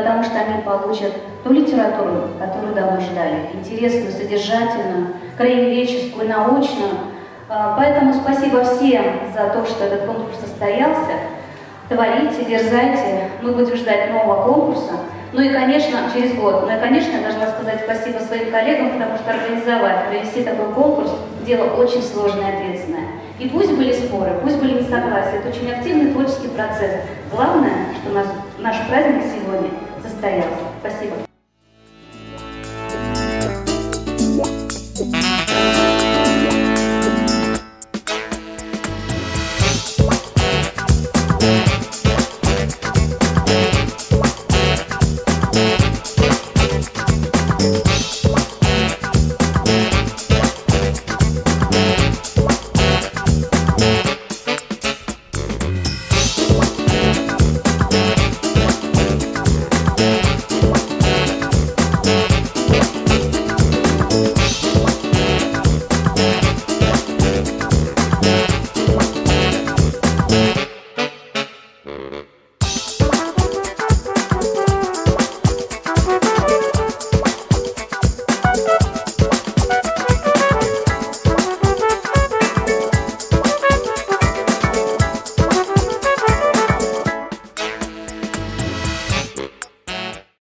потому что они получат ту литературу, которую давно ждали, интересную, содержательную, краеведческую, научную. А, поэтому спасибо всем за то, что этот конкурс состоялся. Творите, дерзайте, мы будем ждать нового конкурса. Ну и, конечно, через год. Ну и, конечно, я должна сказать спасибо своим коллегам, потому что организовать, провести такой конкурс – дело очень сложное и ответственное. И пусть были споры, пусть были несогласия, это очень активный творческий процесс. Главное, что наш, наш праздник сегодня состоялся. Спасибо.